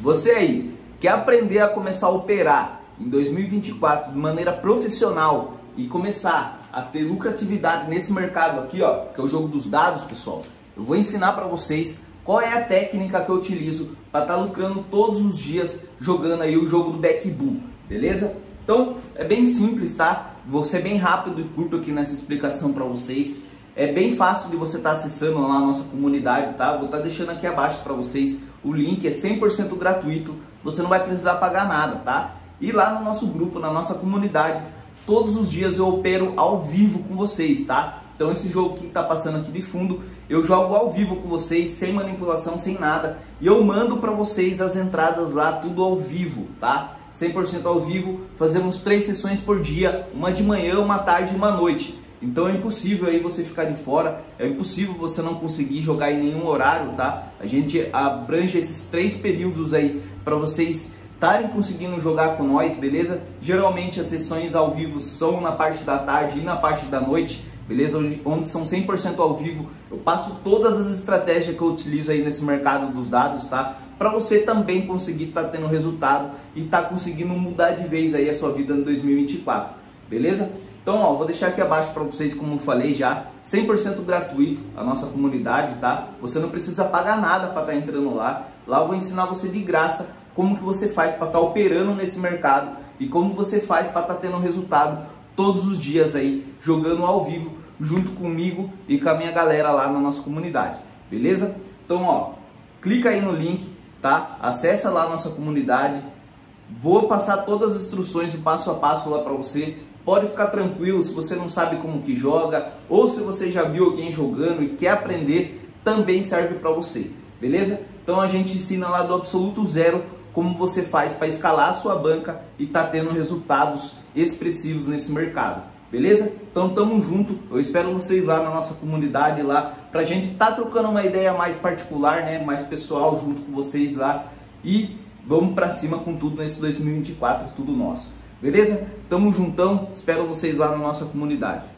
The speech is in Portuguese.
Você aí quer aprender a começar a operar em 2024 de maneira profissional e começar a ter lucratividade nesse mercado aqui, ó, que é o jogo dos dados, pessoal. Eu vou ensinar para vocês qual é a técnica que eu utilizo para estar tá lucrando todos os dias jogando aí o jogo do Backbull, beleza? Então é bem simples, tá? Vou ser bem rápido e curto aqui nessa explicação para vocês. É bem fácil de você estar tá acessando lá a nossa comunidade, tá? Vou estar tá deixando aqui abaixo para vocês o link, é 100% gratuito, você não vai precisar pagar nada, tá? E lá no nosso grupo, na nossa comunidade, todos os dias eu opero ao vivo com vocês, tá? Então esse jogo que está passando aqui de fundo, eu jogo ao vivo com vocês, sem manipulação, sem nada. E eu mando para vocês as entradas lá, tudo ao vivo, tá? 100% ao vivo, fazemos três sessões por dia, uma de manhã, uma tarde e uma noite. Então é impossível aí você ficar de fora, é impossível você não conseguir jogar em nenhum horário, tá? A gente abrange esses três períodos aí para vocês estarem conseguindo jogar com nós, beleza? Geralmente as sessões ao vivo são na parte da tarde e na parte da noite beleza? Onde, onde são 100% ao vivo, eu passo todas as estratégias que eu utilizo aí nesse mercado dos dados, tá? Para você também conseguir estar tá tendo resultado e estar tá conseguindo mudar de vez aí a sua vida no 2024, beleza? Então, ó, vou deixar aqui abaixo para vocês, como eu falei já, 100% gratuito a nossa comunidade, tá? Você não precisa pagar nada para estar tá entrando lá. Lá eu vou ensinar você de graça como que você faz para estar tá operando nesse mercado e como você faz para estar tá tendo resultado todos os dias aí, jogando ao vivo, junto comigo e com a minha galera lá na nossa comunidade, beleza? Então, ó, clica aí no link, tá? Acessa lá a nossa comunidade, vou passar todas as instruções e passo a passo lá para você. Pode ficar tranquilo se você não sabe como que joga ou se você já viu alguém jogando e quer aprender, também serve para você, beleza? Então a gente ensina lá do absoluto zero como você faz para escalar a sua banca e tá tendo resultados expressivos nesse mercado. Beleza? Então tamo junto. Eu espero vocês lá na nossa comunidade lá pra gente tá trocando uma ideia mais particular, né, mais pessoal junto com vocês lá e vamos para cima com tudo nesse 2024, tudo nosso. Beleza? Tamo juntão. Espero vocês lá na nossa comunidade.